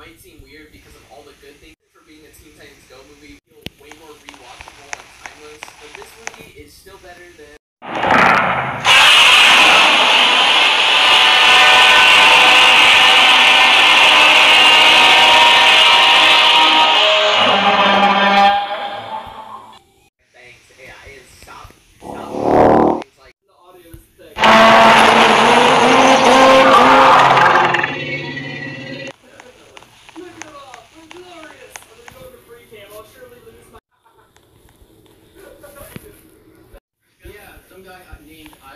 might seem weird because of all the good things.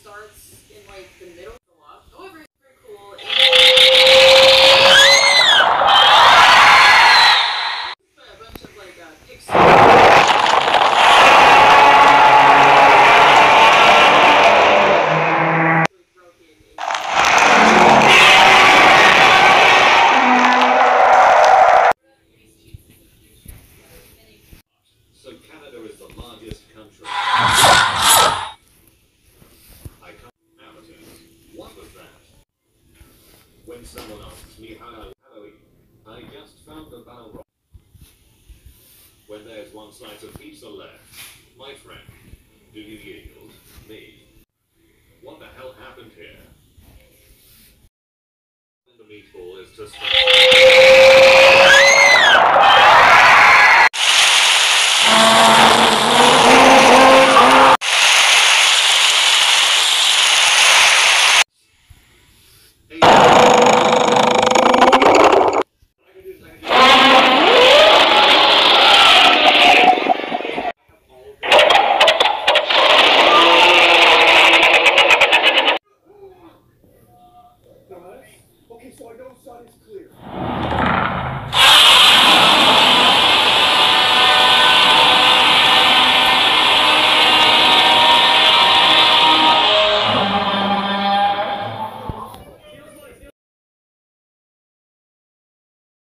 starts when someone asks me how I, how I, I just found the Balrog. When there's one slice of pizza left, my friend, do you yield? Me. What the hell happened here? The meatball is just...